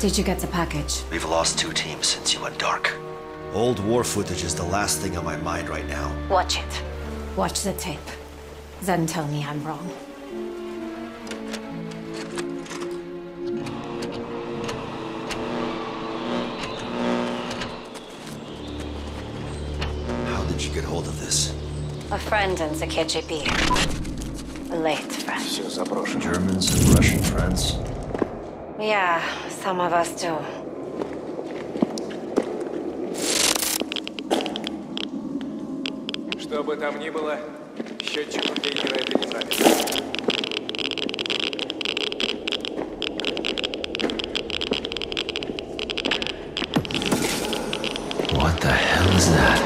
Did you get the package? We've lost two teams since you went dark. Old war footage is the last thing on my mind right now. Watch it. Watch the tape. Then tell me I'm wrong. How did you get hold of this? A friend in the KGB. A late friend. Germans and Russian friends? Yeah, some of us do. Что бы там ни было, счетчик у Гейгера это не запись. What the hell is that?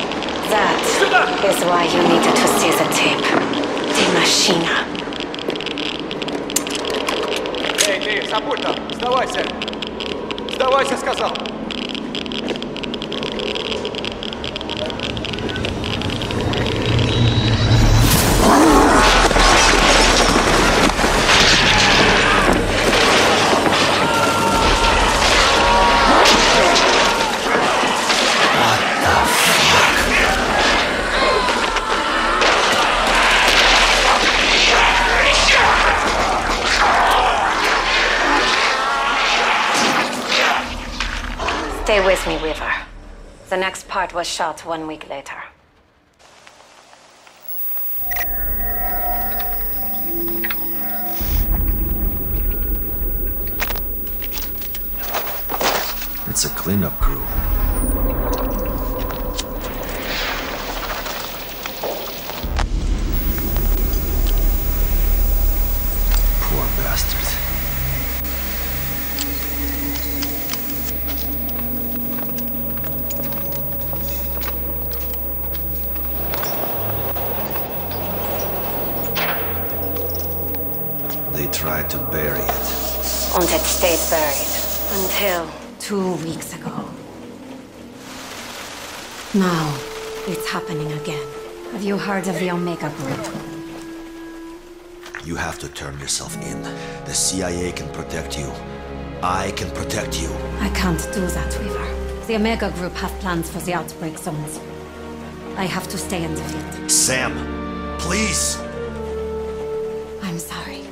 That is why you needed to see the tape. The machina. За! Сдавайся! Сдавайся, сказал! Stay with me, Weaver. The next part was shot one week later. It's a cleanup crew. Until two weeks ago. Now, it's happening again. Have you heard of the Omega Group? You have to turn yourself in. The CIA can protect you. I can protect you. I can't do that, Weaver. The Omega Group have plans for the outbreak zones. I have to stay in the field. Sam, please! I'm sorry.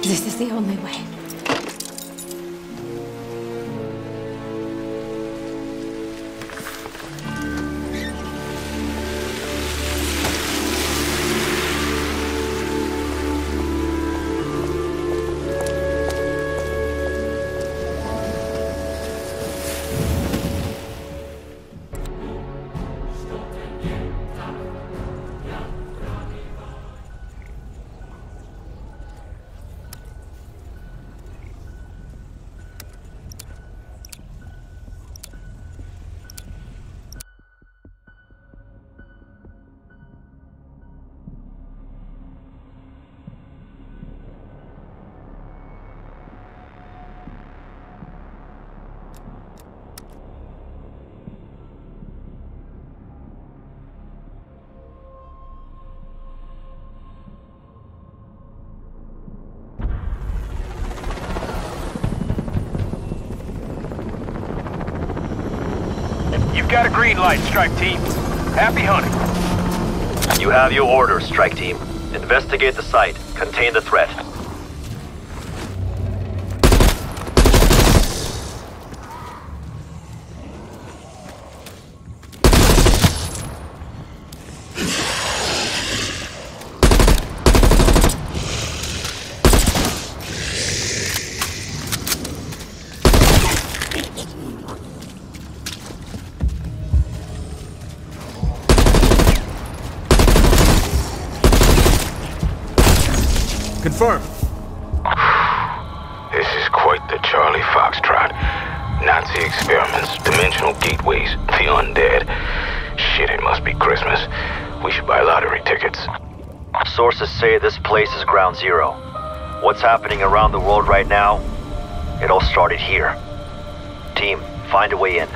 This is the only way. You've got a green light, strike team. Happy hunting. You have your orders, strike team. Investigate the site. Contain the threat. Charlie Foxtrot. Nazi experiments, dimensional gateways, the undead. Shit, it must be Christmas. We should buy lottery tickets. Sources say this place is ground zero. What's happening around the world right now? It all started here. Team, find a way in.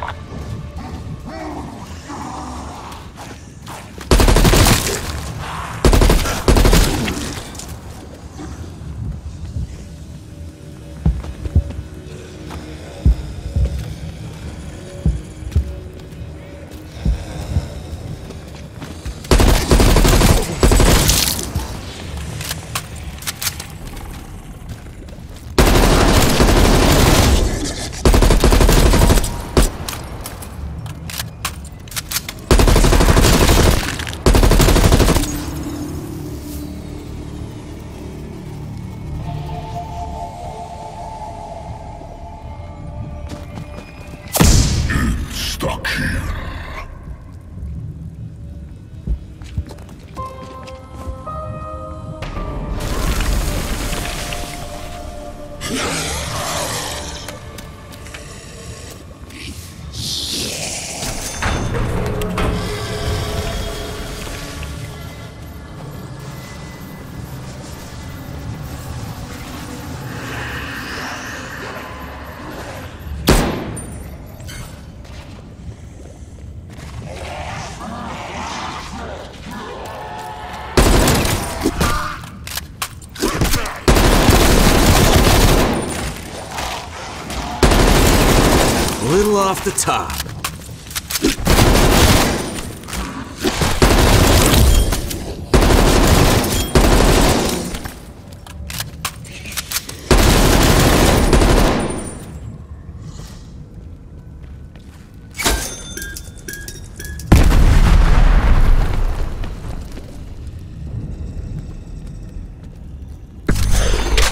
Off the top.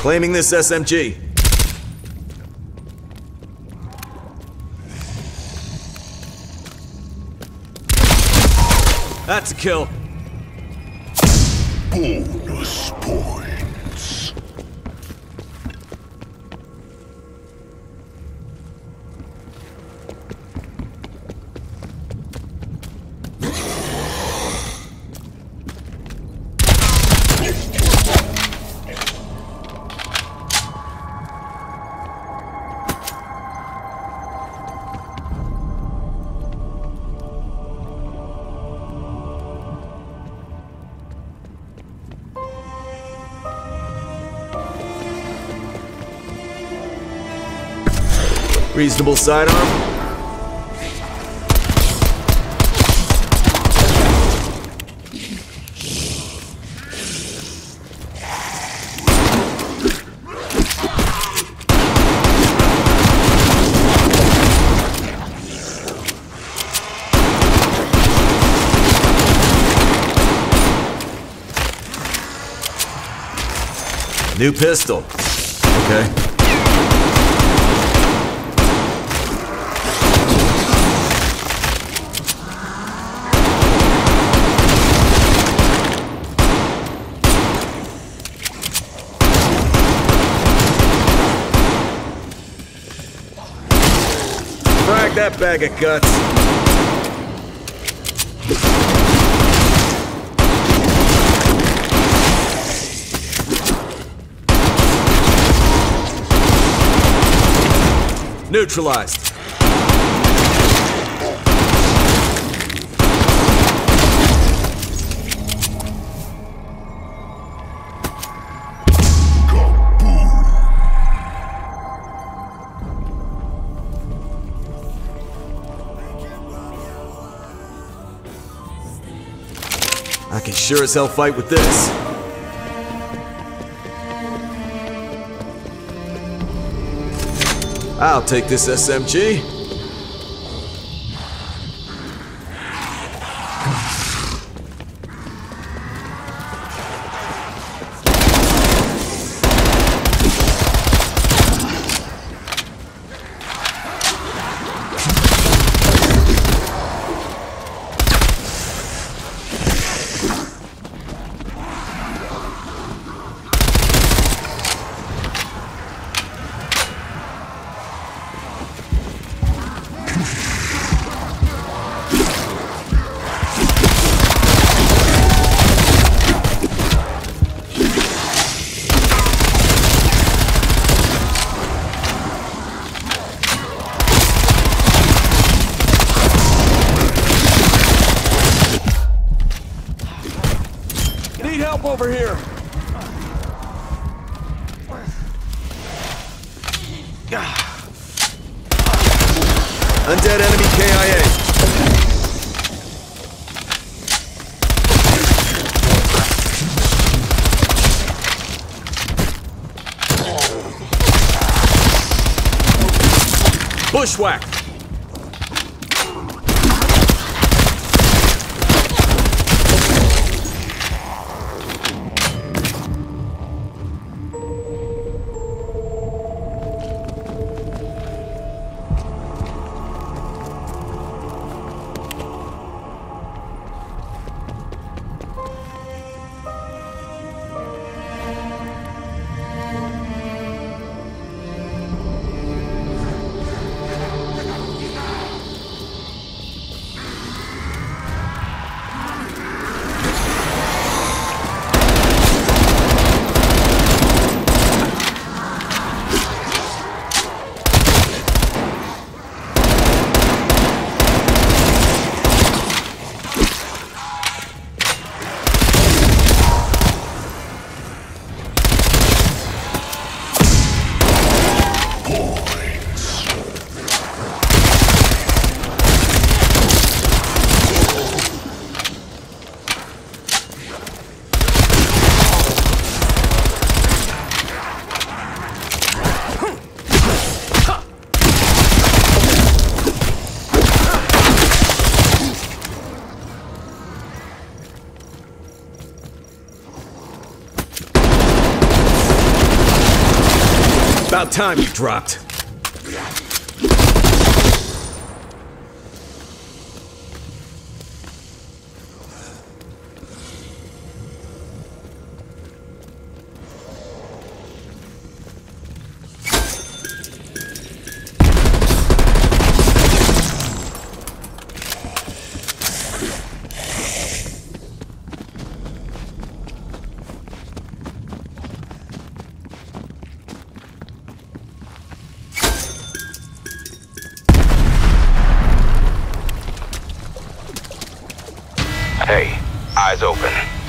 Claiming this SMG. That's a kill. Bonus points. Reasonable sidearm. New pistol. Okay. Frag that bag of guts. Neutralized. I can sure as hell fight with this. I'll take this SMG. Need help over here. Undead enemy KIA. Bushwhack. About time you dropped.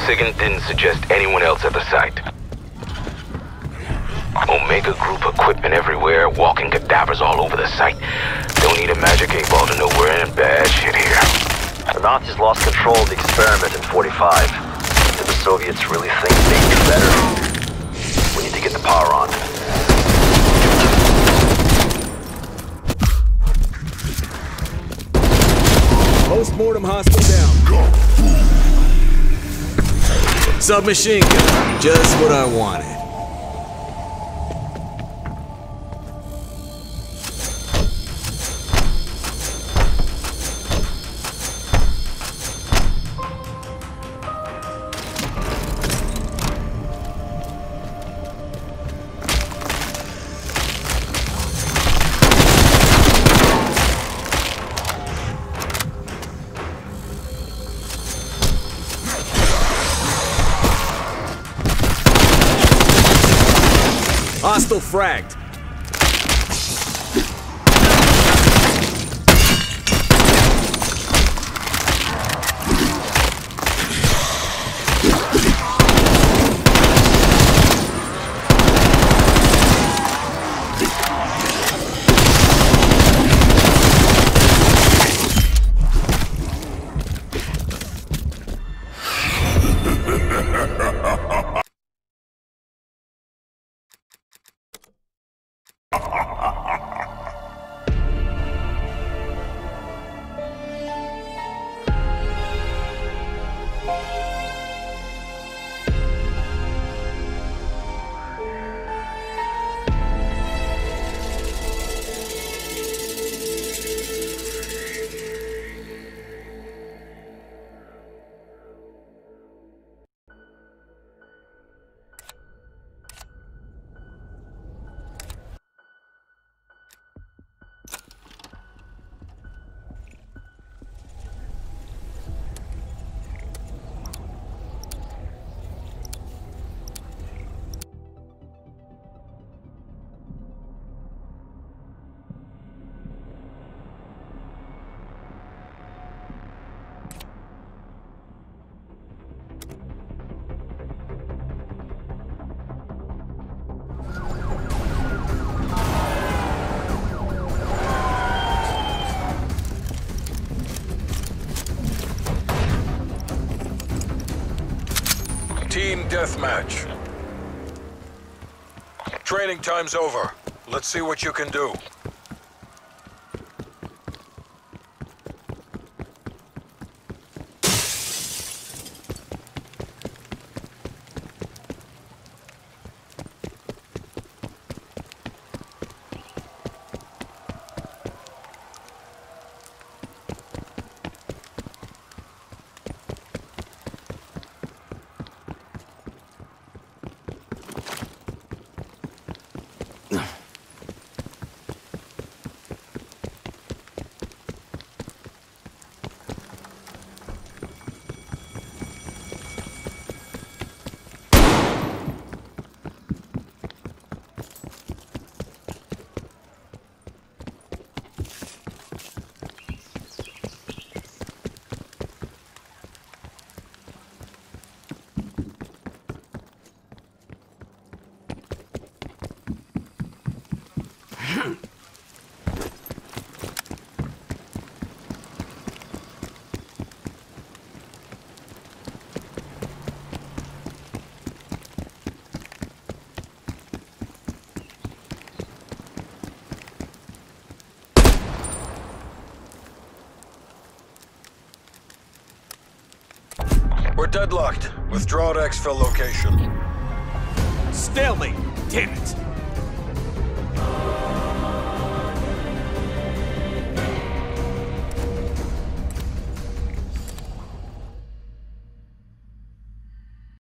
Open. Didn't suggest anyone else at the site. Omega Group equipment everywhere, walking cadavers all over the site. Don't need a magic eight ball to know we're in bad shit here. The Nazis lost control of the experiment in 45. Did the Soviets really think they knew better? We need to get the power on. Post-mortem hostile down. Submachine gun. Just what I wanted. Hostile fragged. Deathmatch. Training time's over. Let's see what you can do. We're deadlocked. Withdraw to exfil location. Stalemate. Damn it.